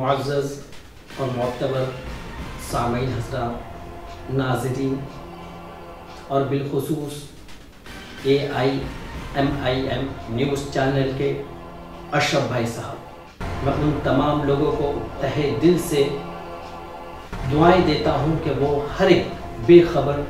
मुआज़ और मोतबर सामीन हजरा नाजरीन और बिलखसूस A I M I M news channel के अशरफ भाई साहब मैं उन तमाम लोगों को तहे दिल से दुआएँ देता हूँ कि वो हर एक बेखबर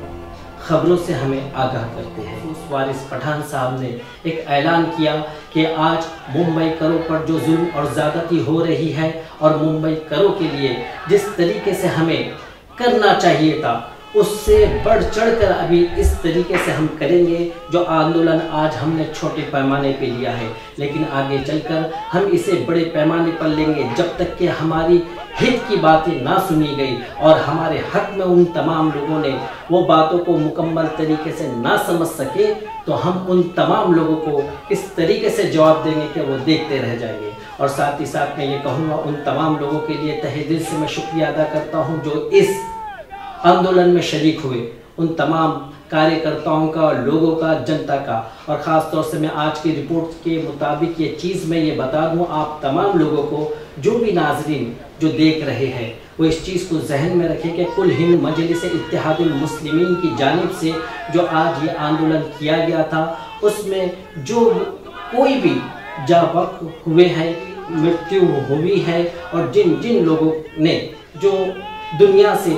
खबरों से हमें आगाह करते हैं। उस वारिस पठान साहब ने एक ऐलान किया कि आज मुंबई करों पर जो जुल्म और ज़्यादती हो रही है और मुंबई करों के लिए जिस तरीके से हमें करना चाहिए था उससे बढ़ चढ़ कर अभी इस तरीके से हम करेंगे जो आंदोलन आज हमने छोटे पैमाने पे लिया है। लेकिन आगे चलकर हम इसे बड़े पैमाने पर लेंगे जब तक कि हमारी हित की बातें ना सुनी गई और हमारे हक में उन तमाम लोगों ने वो बातों को मुकम्मल तरीके से ना समझ सके तो हम उन तमाम लोगों को इस तरीके से जवाब देंगे कि वो देखते रह जाएँगे। और साथ ही साथ मैं ये कहूँगा, उन तमाम लोगों के लिए तहे दिल से मैं शुक्रिया अदा करता हूँ जो इस आंदोलन में शरीक हुए उन तमाम कार्यकर्ताओं का लोगों का, जनता का। और ख़ास तौर से मैं आज की रिपोर्ट के मुताबिक ये चीज़ मैं ये बता दूँ, आप तमाम लोगों को, जो भी नाजरीन जो देख रहे हैं, वो इस चीज़ को जहन में रखें कि कुल हिंद मजलिस इतिहादुलमसलिमिन की जानब से जो आज ये आंदोलन किया गया था, उसमें जो कोई भी जाबक हुए हैं, मृत्यु हुई है, और जिन जिन लोगों ने जो दुनिया से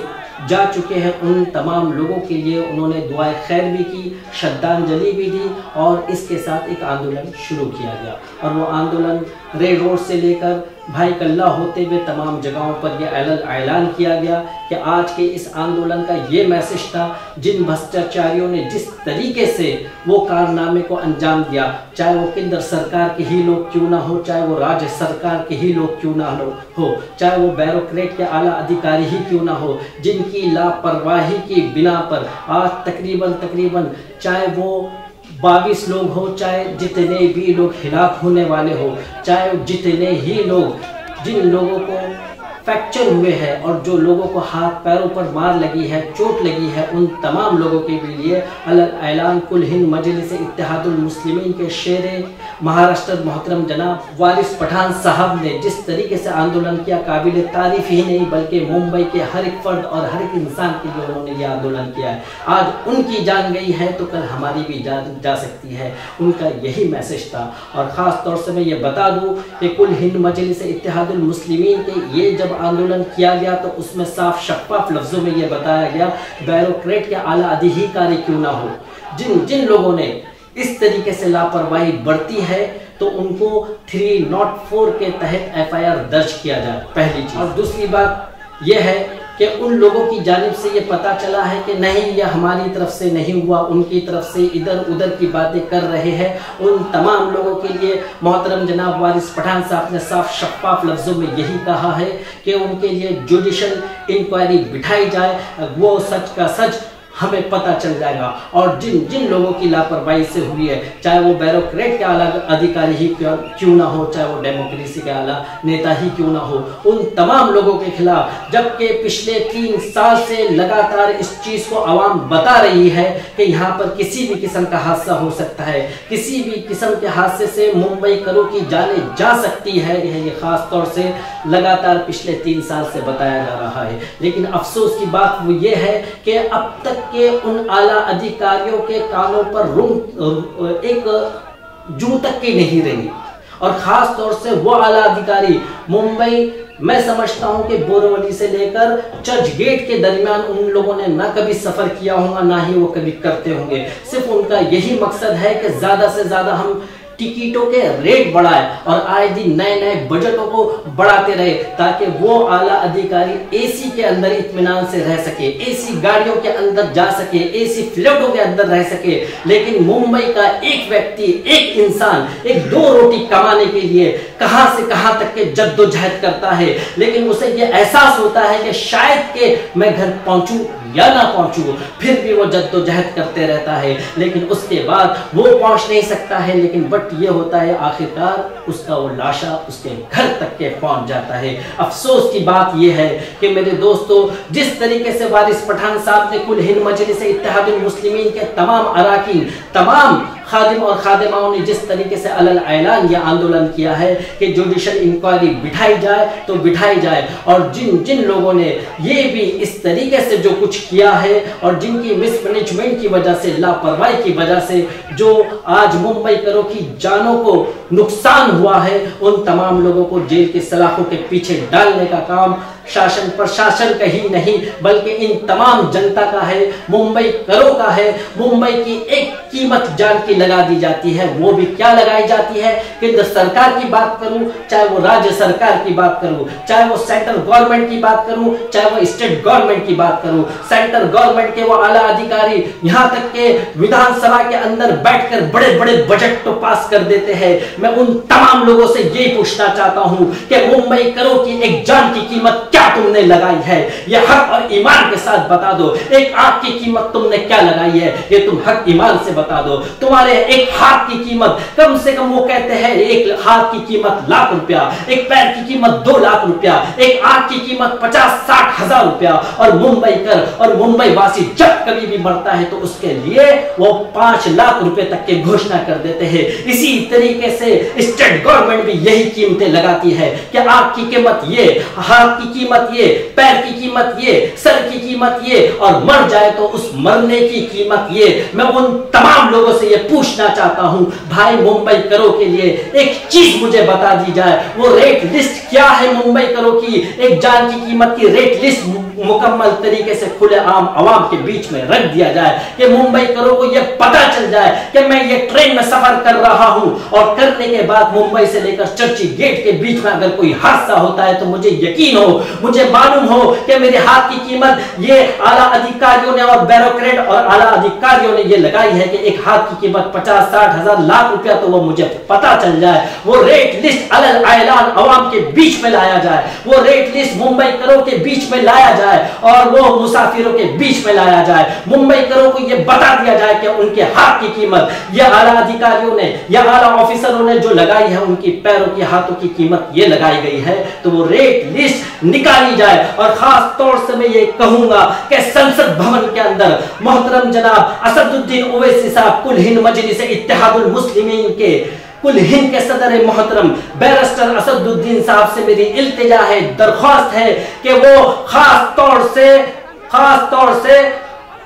जा चुके हैं उन तमाम लोगों के लिए उन्होंने दुआएँ खैर भी की, श्रद्धांजलि भी दी और इसके साथ एक आंदोलन शुरू किया गया। और वो आंदोलन रेड रोड से लेकर भाई कल्ला होते हुए तमाम जगहों पर यह ऐलान किया गया कि आज के इस आंदोलन का ये मैसेज था, जिन भ्रष्टाचारियों ने जिस तरीके से वो कारनामे को अंजाम दिया, चाहे वो केंद्र सरकार के ही लोग क्यों ना हो, चाहे वो राज्य सरकार के ही लोग क्यों ना हो, चाहे वो बैरोक्रेट के आला अधिकारी ही क्यों ना हो, जिनकी लापरवाही की बिना पर आज तकरीबन तकरीबन चाहे वो बाईस लोग हो, चाहे जितने भी लोग हिलाक होने वाले हो, चाहे जितने ही लोग, जिन लोगों को फ्रैक्चर हुए हैं और जो लोगों को हाथ पैरों पर मार लगी है, चोट लगी है, उन तमाम लोगों के लिए अलग ऐलान कुल हिंद मजलिस इतिहादुलमसलिमिन के शेर महाराष्ट्र मोहतरम जनाब वारिस पठान साहब ने जिस तरीके से आंदोलन किया, काबिल तारीफ़ ही नहीं, बल्कि मुंबई के हर एक फर्द और हर एक इंसान के लिए उन्होंने ये आंदोलन किया है। आज उनकी जान गई है तो कल हमारी भी जान जा सकती है। उनका यही मैसेज था। और ख़ास तौर से मैं ये बता दूँ कि कुल हिंद मजलिस इतिहादुलमसलिमिन के ये जब आंदोलन किया गया तो उसमें साफ़ शफाफ लफ्जों में यह बताया गया, बैरोक्रेट या आला अधिकारी क्यों ना हो? जिन जिन लोगों ने इस तरीके से लापरवाही बढ़ती है तो उनको थ्री नॉट फोर के तहत एफआईआर दर्ज किया जाए, पहली चीज़। और दूसरी बात यह है कि उन लोगों की जानब से ये पता चला है कि नहीं यह हमारी तरफ़ से नहीं हुआ, उनकी तरफ़ से इधर उधर की बातें कर रहे हैं। उन तमाम लोगों के लिए मोहतरम जनाब वारिस पठान साहब ने साफ़ शफाफ लफ्ज़ों में यही कहा है कि उनके लिए जुडिशल इंक्वायरी बिठाई जाए। वो सच का सच हमें पता चल जाएगा। और जिन जिन लोगों की लापरवाही से हुई है, चाहे वो बैरोक्रेट के अलग अधिकारी ही क्यों ना हो, चाहे वो डेमोक्रेसी के आला नेता ही क्यों ना हो, उन तमाम लोगों के खिलाफ, जबकि पिछले तीन साल से लगातार इस चीज़ को आवाम बता रही है कि यहाँ पर किसी भी किस्म का हादसा हो सकता है। किसी भी किस्म के हादसे से मुंबई करो की जाने जा सकती है। यह खास तौर से लगातार पिछले तीन साल से बताया जा रहा है। लेकिन अफसोस की बात वो ये है कि अब तक के उन आला अधिकारियों के कानों पर रूम एक जू तक की नहीं रही। और खास तौर से वो आला अधिकारी, मुंबई, मैं समझता हूँ कि बोरवली से लेकर चर्च गेट के दरमियान उन लोगों ने ना कभी सफ़र किया होगा, ना ही वो कभी करते होंगे। सिर्फ़ उनका यही मकसद है कि ज़्यादा से ज़्यादा हम टिकटों के रेट बढ़ाए और आए दिन नए नए बजटों को बढ़ाते रहे ताकि वो आला अधिकारी एसी के अंदर इतमान से रह सके एसी गाड़ियों के अंदर जा सके एसी फ्लैटों के अंदर रह सके। लेकिन मुंबई का एक व्यक्ति, एक इंसान, एक दो रोटी कमाने के लिए कहाँ से कहाँ तक के जद्दोजहद करता है? लेकिन उसे ये एहसास होता है कि शायद के मैं घर पहुंचू या ना पहुंचू, फिर भी वो जद्दोजहद करते रहता है। लेकिन उसके बाद वो पहुँच नहीं सकता है, लेकिन बट ये होता है, आखिरकार उसका वो लाशा उसके घर तक के पहुँच जाता है। अफसोस की बात यह है कि मेरे दोस्तों, जिस तरीके से वारिस पठान साहब ने कुल हिंद मजलिस मुस्लिमीन के तमाम अरकान, तमाम खादिम और खादिमाओं ने जिस तरीके से अलल ऐलान या आंदोलन किया है कि जुडिशल इंक्वायरी बिठाई जाए तो बिठाई जाए। और जिन जिन लोगों ने ये भी इस तरीके से जो कुछ किया है और जिनकी मिसमैनेजमेंट की वजह से, लापरवाही की वजह से जो आज मुंबई करो की जानों को नुकसान हुआ है, उन तमाम लोगों को जेल के सलाखों के पीछे डालने का काम शासन प्रशासन का ही नहीं, बल्कि इन तमाम जनता का है, मुंबई करो का है। मुंबई की एक कीमत जान की लगा दी जाती है, वो भी क्या लगाई जाती है? केंद्र सरकार की बात करूँ, चाहे वो राज्य सरकार की बात करूँ, चाहे वो सेंट्रल गवर्नमेंट की बात करूँ, चाहे वो स्टेट गवर्नमेंट की बात करूँ, सेंट्रल गवर्नमेंट के वो आला अधिकारी यहाँ तक के विधानसभा के अंदर बैठकर बड़े बड़े बजट तो पास कर देते हैं। मैं उन तमाम लोगों से यही पूछना चाहता हूँ कि मुंबई करो की एक जान की कीमत क्या तुमने लगाई है? ये हक और ईमान के साथ बता दो। एक आँख की कीमत तुमने क्या लगाई है? ये तुम हक, ईमान से बता दो। तुम्हारे एक हाथ की कीमत, कम से कम वो कहते हैं, एक हाथ की कीमत लाख रुपया, एक पैर की कीमत दो लाख रुपया, एक आँख की कीमत पचास, साठ हज़ार रुपया। और मुंबई कर, और मुंबई वासी जब कभी भी मरता है तो उसके लिए वो पाँच लाख रुपए तक के घोषणा कर देते हैं। इसी तरीके से स्टेट गवर्नमेंट भी यही कीमतें लगाती है कि आँख की कीमत ये, हाथ की कीमत ये, पैर की कीमत ये, सर की कीमत ये, और मर जाए तो उस मरने की कीमत ये। मैं उन तमाम लोगों से ये पूछना चाहता हूँ, भाई, मुंबई करो के लिए एक चीज़ मुझे बता दी जाए, वो रेट लिस्ट क्या है मुंबई करो की? एक जान की कीमत की रेट लिस्ट मुकम्मल तरीके से खुले आम आवाम के बीच में रख दिया जाए कि मुंबई करो को यह पता चल जाए कि मैं ये ट्रेन में सफ़र कर रहा हूँ। और करने के बाद मुंबई से लेकर चर्ची गेट के बीच में अगर कोई हादसा होता है तो मुझे यकीन हो, मुझे मालूम हो कि मेरे हाथ की कीमत ये आला अधिकारियों ने और बैरोक्रेट और आला अधिकारियों ने यह लगाई है कि एक हाथ की कीमत पचास साठ हज़ार लाख रुपया तो वो मुझे पता चल जाए। वो रेट लिस्ट अलग ऐलान अवाम के बीच में लाया जाए। वो रेट लिस्ट मुंबई करो के बीच में लाया जाए। और वो मुसाफिरों के बीच में लाया जाए। मुंबई करो को ये बता दिया जाए कि उनके हाथ की कीमत, या आला अधिकारियों ने, या आला ऑफिसरों ने जो लगाई है, उनकी पैरों की, हाथों की कीमत ये लगाई गई है तो वो रेट लिस्ट निकाली जाए। और खास तौर से मैं ये कहूँगा कि संसद भवन के अंदर मोहतरम जनाब असदुद्दीन ओवैसी साहब कुल हिंद मजलिस इत्तेहादुल मुस्लिमीन के कुल हिंद के सदर मोहतरम, बैरिस्टर असदुद्दीन साहब से मेरी इल्तजा है, दरख्वास्त है कि वो खास तौर से, खास तौर से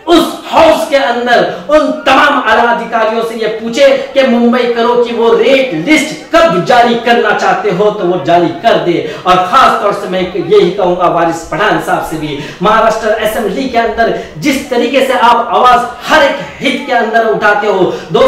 उस हाउस के अंदर, उन तमाम आला अधिकारियों से ये पूछे कि मुंबई करो कि वो रेट लिस्ट कब जारी करना चाहते हो तो वो जारी कर दे। और खास तौर से मैं यही कहूँगा, वारिस पठान साहब से भी, महाराष्ट्र असेंबली के अंदर जिस तरीके से आप आवाज़ हर एक हित के अंदर उठाते हो, दो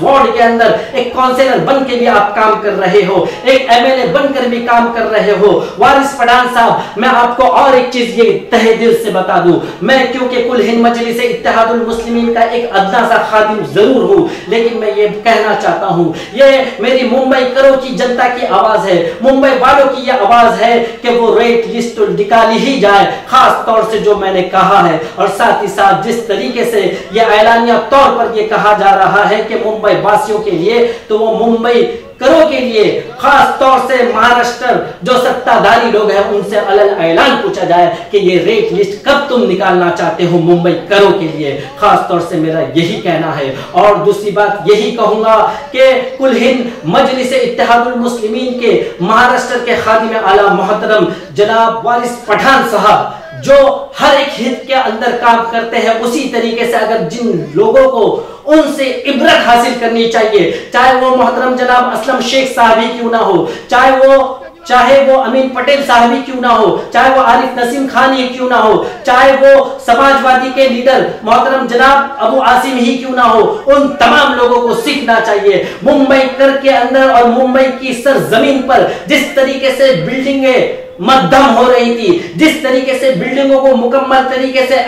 वार्ड के अंदर एक काउंसिलर बन के भी आप काम कर रहे हो, एक एमएलए बनकर भी काम कर रहे हो। वारिस पठान साहब, मैं आपको और एक चीज़ ये तहे दिल से बता दू, मैं क्योंकि कुल हिंद मजलिस इत्तेहादुल मुस्लिमीन का एक अदना सा खादिम ज़रूर हूँ। लेकिन मैं ये कहना चाहता हूँ, ये मेरी मुंबई करो की जनता की आवाज़ है। मुंबई वालों की ये आवाज़ है कि वो रेट लिस्ट तो निकाली ही जाए, खास तौर से जो मैंने कहा है। और साथ ही साथ जिस तरीके से ये ऐलानिया तौर पर ये कहा जा रहा है कि मुंबई वासियों के लिए तो वो मुंबई करो के लिए खास तौर से महाराष्ट्र, जो सत्ताधारी लोग हैं, उनसे अलग ऐलान पूछा जाए कि ये रेट लिस्ट कब तुम निकालना चाहते हो मुंबई करो के लिए। खास तौर से मेरा यही कहना है। और दूसरी बात यही कहूँगा कि कुल हिंद मजलिस इत्तेहादुल मुस्लिमीन के महाराष्ट्र के खादिम आला मोहतरम जनाब वारिस पठान साहब, जो हर एक हित के अंदर काम करते हैं, उसी तरीके से अगर जिन लोगों को उनसे इबरत हासिल करनी चाहिए। चाहे वो मोहतरम जनाब असलम शेख साहब ही क्यों ना हो, चाहे वो चाहे वो अमीन पटेल साहब ही क्यों ना हो, चाहे वो आरिफ नसीम खान ही क्यों ना हो, चाहे वो समाजवादी के लीडर मोहतरम जनाब अबू आसिम ही क्यों ना हो, उन तमाम लोगों को सीखना चाहिए। मुंबई कर के अंदर और मुंबई की सर ज़मीन पर जिस तरीके से बिल्डिंगे मध्यम हो रही थी, जिस तरीके से बिल्डिंगों को मुकम्मल तरीके से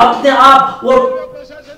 अपने आप वो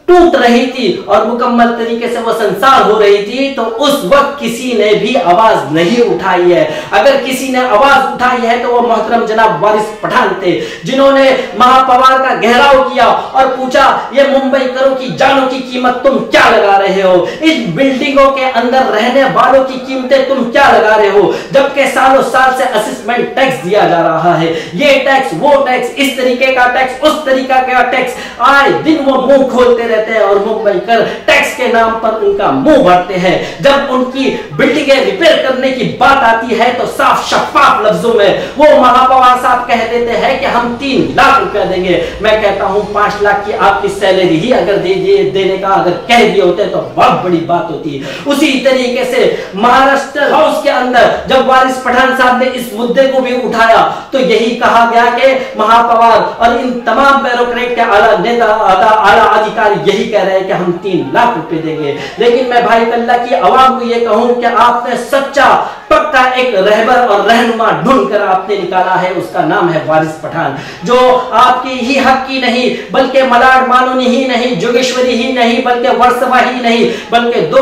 टूट रही थी और मुकम्मल तरीके से वो संसार हो रही थी तो उस वक्त किसी ने भी आवाज़ नहीं उठाई है। अगर किसी ने आवाज़ उठाई है तो वो मोहतरम जनाब वारिस पठान थे, जिन्होंने महापवार का गहराव किया और पूछा, ये मुंबई करो की जानों की कीमत तुम क्या लगा रहे हो? इस बिल्डिंगों के अंदर रहने वालों की कीमतें तुम क्या लगा रहे हो? जबकि सालों साल से असिस्मेंट टैक्स दिया जा रहा है। ये टैक्स वो टैक्स इस तरीके का टैक्स उस तरीका का टैक्स आए दिन वो मुँह खोलते रहते हैं और मुंबई कर टैक्स के नाम पर उनका मुँह भरते हैं। जब उनकी बिल्डिंगें रिपेयर करने की बात आती है तो साफ़ शफाफ लफ्जों में वो महापवार साहब कह देते हैं कि हम तीन लाख रुपया देंगे। मैं कहता हूँ, पाँच लाख की आपकी सैलरी ही अगर दे दिए, देने का अगर कह दिए होते तो बहुत बड़ी बात होती। उसी तरीके से महाराष्ट्र हाउस के अंदर जब वारिस पठान साहब ने इस मुद्दे को भी उठाया तो यही कहा गया कि महापवार और इन तमाम ब्यूरोक्रेट के आला नेता आला अधिकारी यही कह रहे हैं कि हम तीन लाख रुपए देंगे। लेकिन मैं भाई कल्ला की आवाम को यह कहूँ कि आपने सच्चा, पक्का एक रहबर और रहनुमा ढूंढ कर आपने निकाला है, उसका नाम है वारिस पठान, जो आपकी ही हक की नहीं, बल्कि मलाड मानूनी ही नहीं, जोगेश्वरी ही नहीं, बल्कि वर्षवा ही नहीं, बल्कि दो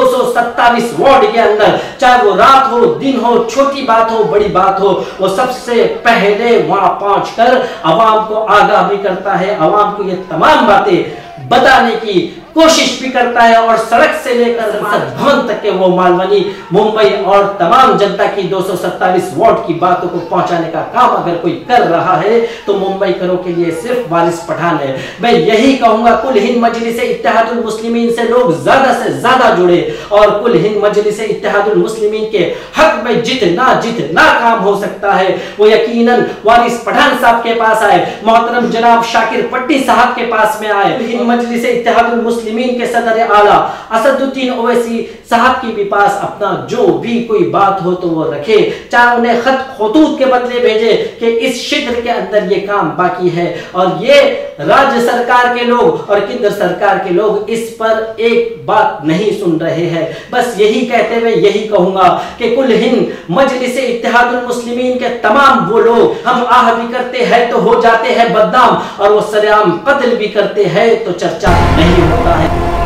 वार्ड के अंदर, चाहे वो रात हो, दिन हो, छोटी बात हो, बड़ी बात हो, वो सबसे पहले वहाँ पहुँच कर आवाम को आगाह भी करता है, आवाम को ये तमाम बातें बताने की कोशिश भी करता है और सड़क से लेकर संसद भवन तक के वो मालवनी मुंबई और तमाम जनता की दो वार्ड की बातों को पहुँचाने का काम अगर कोई कर रहा है तो मुंबई करो के लिए सिर्फ़ वारिस पठान है। मैं यही कहूँगा कुल हिंद मजलिस इत्तेहादुल मुस्लिमीन से लोग ज़्यादा से ज़्यादा जुड़े और कुल हिंद मजलिस इतिहादुल मुस्लिमीन के हक में जितना जितना काम हो सकता है वो यकीनन वारिस पठान साहब के पास आए मोहतरम जनाब शाकिर पट्टी साहब के पास में आए। हिंद मजलिस इत्तेहादुल मुस्लिमीन के सदर आला असदुद्दीन ओवैसी साहब की भी पास अपना जो भी कोई बात हो तो वो रखे। चाहे उन्हें खत खतूत के बदले भेजे कि इस क्षेत्र के अंदर ये काम बाकी है। और ये राज्य सरकार के लोग और केंद्र सरकार के लोग इस पर एक बात नहीं सुन रहे हैं। बस यही कहते हुए यही कहूँगा कि कुल हिंद, मजलिस इत्तेहादुल मुस्लिमीन के तमाम वो लोग हम आह भी करते हैं तो हो जाते हैं बदनाम और वो सरेआम कत्ल भी करते हैं तो चर्चा नहीं होता है।